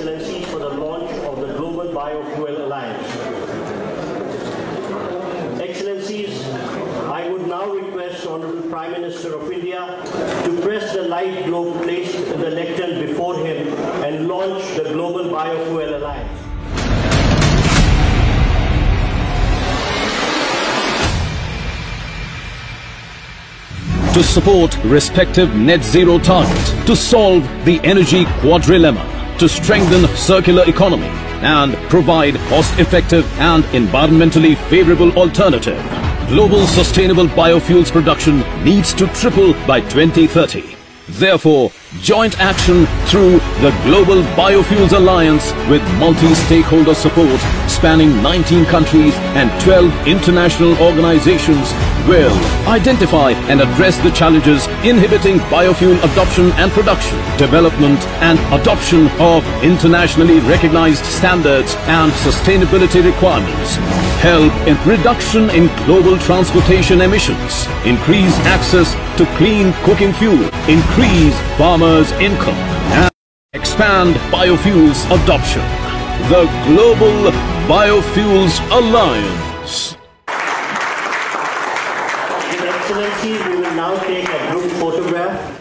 Excellencies, for the launch of the Global Biofuel Alliance. Excellencies, I would now request Honorable Prime Minister of India to press the light globe placed in the lectern before him and launch the Global Biofuel Alliance. to support respective net zero targets, to solve the energy quadrilemma, to strengthen circular economy and provide cost-effective and environmentally favorable alternative. Global sustainable biofuels production needs to triple by 2030. Therefore, joint action through the Global Biofuels Alliance with multi-stakeholder support spanning 19 countries and 12 international organizations will identify and address the challenges inhibiting biofuel adoption and production, development and adoption of internationally recognized standards and sustainability requirements, help in reduction in global transportation emissions, increase access to clean cooking fuel, increase farmers' income, and expand biofuels adoption. The Global Biofuels Alliance. Excellencies, we will now take a group photograph.